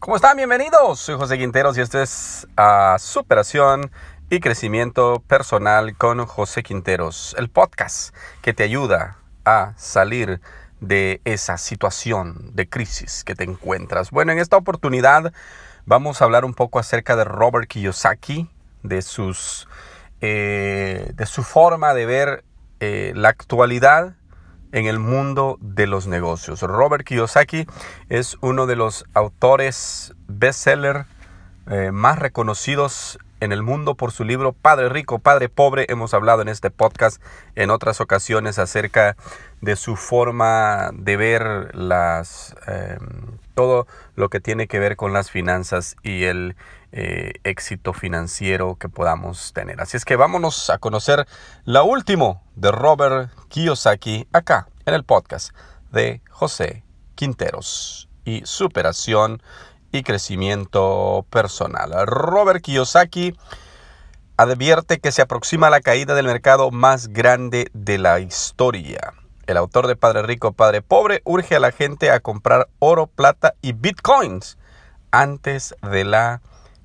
¿Cómo están? Bienvenidos. Soy José Quinteros y esto es a Superación y Crecimiento Personal con José Quinteros, el podcast que te ayuda a salir de esa situación de crisis que te encuentras. Bueno, en esta oportunidad vamos a hablar un poco acerca de Robert Kiyosaki, de, sus, eh, de su forma de ver eh, la actualidad en el mundo de los negocios. Robert Kiyosaki es uno de los autores bestseller eh, más reconocidos en el mundo por su libro Padre Rico, Padre Pobre. Hemos hablado en este podcast en otras ocasiones acerca de su forma de ver las, em, todo lo que tiene que ver con las finanzas y el eh, éxito financiero que podamos tener. Así es que vámonos a conocer la última de Robert Kiyosaki acá en el podcast de José Quinteros y superación y crecimiento personal. Robert Kiyosaki advierte que se aproxima la caída del mercado más grande de la historia. El autor de Padre Rico, Padre Pobre urge a la gente a comprar oro, plata y bitcoins antes de la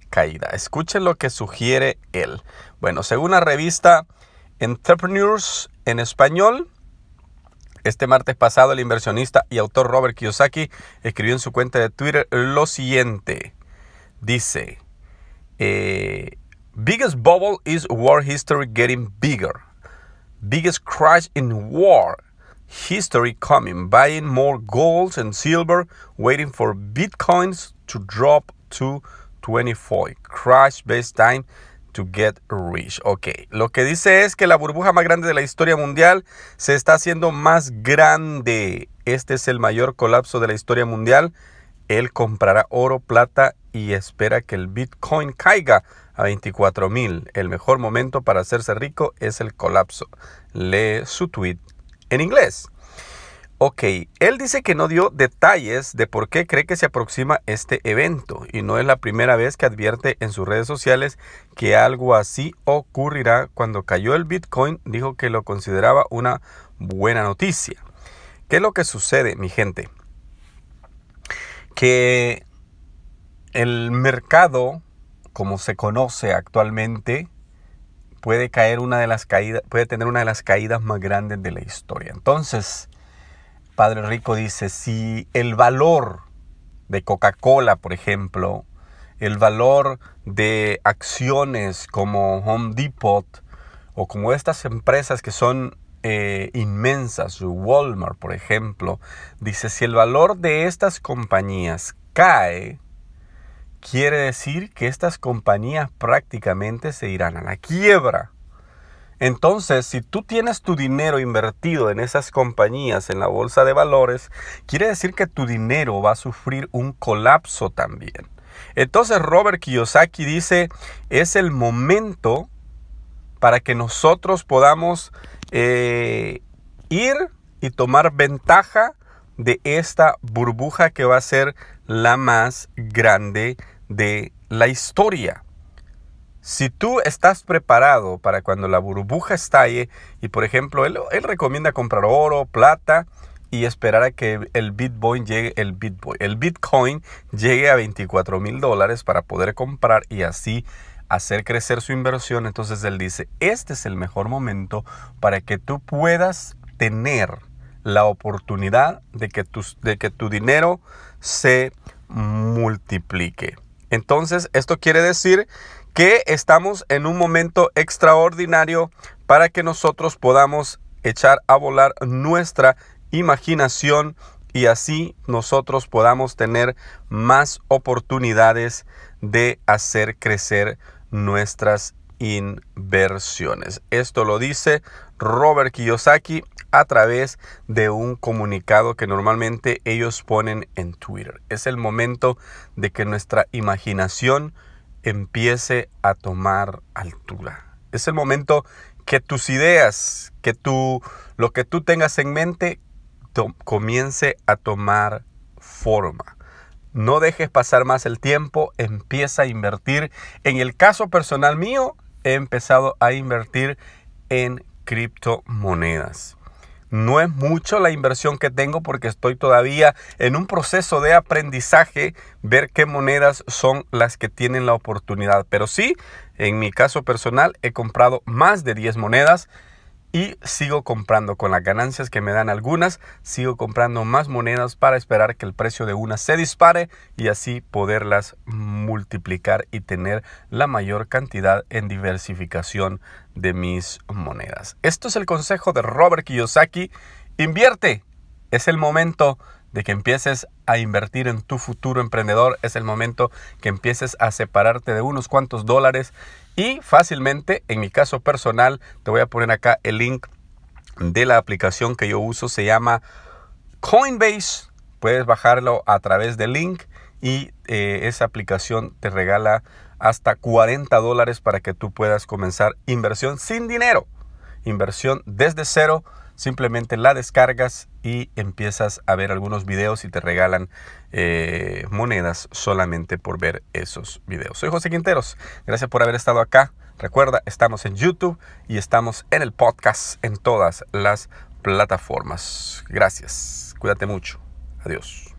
caída. Escuchen lo que sugiere él. Bueno, según la revista Entrepreneurs en español, este martes pasado el inversionista y autor Robert Kiyosaki escribió en su cuenta de Twitter lo siguiente. Dice, eh, biggest bubble is war history getting bigger. Biggest crash in war history coming. Buying more gold and silver, waiting for bitcoins to drop to 24. Crash best time to get rich. Ok, lo que dice es que la burbuja más grande de la historia mundial se está haciendo más grande. Este es el mayor colapso de la historia mundial. Él comprará oro, plata y espera que el Bitcoin caiga a 24 mil. El mejor momento para hacerse rico es el colapso. Lee su tweet en inglés. Ok, él dice que no dio detalles de por qué cree que se aproxima este evento y no es la primera vez que advierte en sus redes sociales que algo así ocurrirá. Cuando cayó el Bitcoin dijo que lo consideraba una buena noticia. ¿Qué es lo que sucede, mi gente? Que el mercado, como se conoce actualmente, puede caer una de las caídas, puede tener una de las caídas más grandes de la historia. Entonces, Padre Rico dice, si el valor de Coca-Cola, por ejemplo, el valor de acciones como Home Depot o como estas empresas que son eh, inmensas, Walmart, por ejemplo, dice, si el valor de estas compañías cae, quiere decir que estas compañías prácticamente se irán a la quiebra. Entonces, si tú tienes tu dinero invertido en esas compañías, en la bolsa de valores, quiere decir que tu dinero va a sufrir un colapso también. Entonces, Robert Kiyosaki dice, es el momento para que nosotros podamos eh, ir y tomar ventaja de esta burbuja que va a ser la más grande de la historia. Si tú estás preparado para cuando la burbuja estalle, y por ejemplo, él, recomienda comprar oro, plata y esperar a que el Bitcoin llegue, el Bitcoin, llegue a 24 mil dólares para poder comprar y así hacer crecer su inversión. Entonces él dice, este es el mejor momento para que tú puedas tener la oportunidad de que de que tu dinero se multiplique. Entonces, esto quiere decir que estamos en un momento extraordinario para que nosotros podamos echar a volar nuestra imaginación y así nosotros podamos tener más oportunidades de hacer crecer nuestras inversiones. Esto lo dice Robert Kiyosaki a través de un comunicado que normalmente ellos ponen en Twitter. Es el momento de que nuestra imaginación empiece a tomar altura. Es el momento que tus ideas, que tú, lo que tú tengas en mente, comience a tomar forma. No dejes pasar más el tiempo, empieza a invertir. En el caso personal mío, he empezado a invertir en criptomonedas. No es mucho la inversión que tengo porque estoy todavía en un proceso de aprendizaje, ver qué monedas son las que tienen la oportunidad. Pero sí, en mi caso personal he comprado más de 10 monedas y sigo comprando con las ganancias que me dan algunas, sigo comprando más monedas para esperar que el precio de una se dispare y así poderlas multiplicar y tener la mayor cantidad en diversificación de mis monedas. Esto es el consejo de Robert Kiyosaki. Invierte. Es el momento de que empieces a invertir en tu futuro emprendedor. Es el momento que empieces a separarte de unos cuantos dólares y fácilmente, en mi caso personal, te voy a poner acá el link de la aplicación que yo uso. Se llama Coinbase. Puedes bajarlo a través del link y eh, esa aplicación te regala hasta 40 dólares para que tú puedas comenzar inversión sin dinero. Inversión desde cero simplemente la descargas y empiezas a ver algunos videos y te regalan eh, monedas solamente por ver esos videos. Soy José Quinteros, gracias por haber estado acá. Recuerda, estamos en YouTube y estamos en el podcast en todas las plataformas. Gracias, cuídate mucho. Adiós.